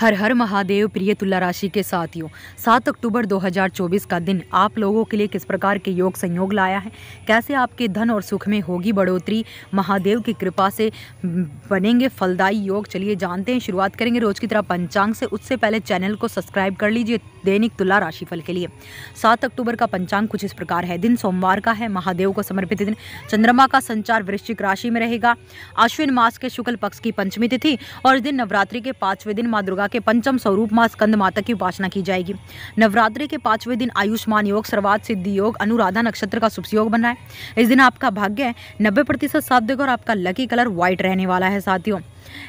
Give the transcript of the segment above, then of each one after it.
हर हर महादेव प्रिय तुला राशि के साथियों, सात अक्टूबर 2024 का दिन आप लोगों के लिए किस प्रकार के योग संयोग लाया है? कैसे आपके धन और सुख में होगी बढ़ोतरी? महादेव की कृपा से बनेंगे फलदायी योग। चलिए जानते हैं, शुरुआत करेंगे रोज की तरह पंचांग से। उससे पहले चैनल को सब्सक्राइब कर लीजिए दैनिक तुला राशिफल के लिए। सात अक्टूबर का पंचांग कुछ इस प्रकार है। दिन सोमवार का है, महादेव को समर्पित दिन। चंद्रमा का संचार वृश्चिक राशि में रहेगा। अश्विन मास के शुक्ल पक्ष की पंचमी तिथि और दिन नवरात्रि के पाँचवें दिन माँ दुर्गा दुर्गा के पंचम स्वरूप माँ स्कंद माता की उपासना की जाएगी। नवरात्रि के पाँचवें दिन आयुष्मान योग, सर्वात सिद्धि योग, अनुराधा नक्षत्र का शुभ योग बन रहा है। इस दिन आपका भाग्य है। नब्बे प्रतिशत साध्य और आपका लकी कलर व्हाइट रहने वाला है, साथियों।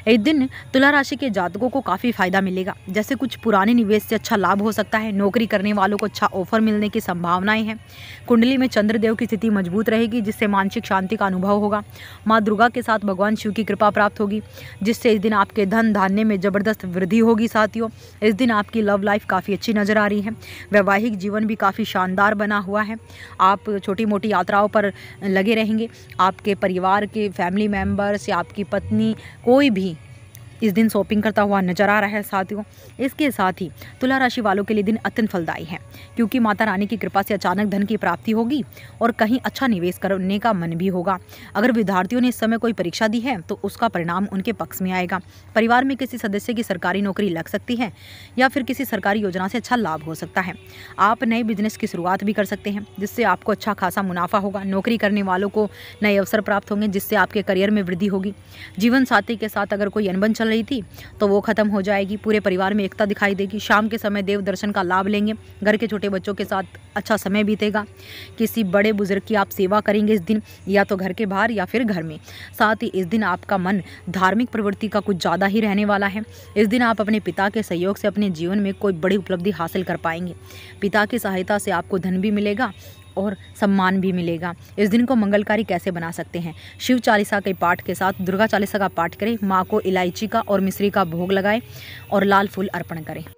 इस दिन तुला राशि के जातकों को काफ़ी फ़ायदा मिलेगा। जैसे कुछ पुराने निवेश से अच्छा लाभ हो सकता है, नौकरी करने वालों को अच्छा ऑफ़र मिलने की संभावनाएँ हैं। कुंडली में चंद्रदेव की स्थिति मज़बूत रहेगी, जिससे मानसिक शांति का अनुभव होगा। माँ दुर्गा के साथ भगवान शिव की कृपा प्राप्त होगी, जिससे इस दिन आपके धन धान्य में ज़बरदस्त वृद्धि होगी साथियों। इस दिन आपकी लव लाइफ काफ़ी अच्छी नज़र आ रही है। वैवाहिक जीवन भी काफ़ी शानदार बना हुआ है। आप छोटी मोटी यात्राओं पर लगे रहेंगे। आपके परिवार के फैमिली मेंबर्स या आपकी पत्नी कोई भी। इस दिन शॉपिंग करता हुआ नज़र आ रहा है साथियों। इसके साथ ही तुला राशि वालों के लिए दिन अत्यंत फलदायी है, क्योंकि माता रानी की कृपा से अचानक धन की प्राप्ति होगी और कहीं अच्छा निवेश करने का मन भी होगा। अगर विद्यार्थियों ने इस समय कोई परीक्षा दी है तो उसका परिणाम उनके पक्ष में आएगा। परिवार में किसी सदस्य की सरकारी नौकरी लग सकती है, या फिर किसी सरकारी योजना से अच्छा लाभ हो सकता है। आप नए बिज़नेस की शुरुआत भी कर सकते हैं, जिससे आपको अच्छा खासा मुनाफा होगा। नौकरी करने वालों को नए अवसर प्राप्त होंगे, जिससे आपके करियर में वृद्धि होगी। जीवन साथी के साथ अगर कोई अनबन चल रही थी। तो वो ख़त्म हो जाएगी। पूरे परिवार में एकता दिखाई देगी। शाम के समय देव दर्शन का लाभ लेंगे। घर के छोटे बच्चों के साथ अच्छा समय बीतेगा। किसी बड़े बुज़ुर्ग की आप सेवा करेंगे इस दिन, या तो घर के बाहर या फिर घर में। साथ ही इस दिन आपका मन धार्मिक प्रवृत्ति का कुछ ज़्यादा ही रहने वाला है। इस दिन आप अपने पिता के सहयोग से अपने जीवन में कोई बड़ी उपलब्धि हासिल कर पाएँगे। पिता की सहायता से आपको धन भी मिलेगा। और सम्मान भी मिलेगा। इस दिन को मंगलकारी कैसे बना सकते हैं? शिव चालीसा के पाठ के साथ दुर्गा चालीसा का पाठ करें, माँ को इलायची का और मिश्री का भोग लगाएँ और लाल फूल अर्पण करें।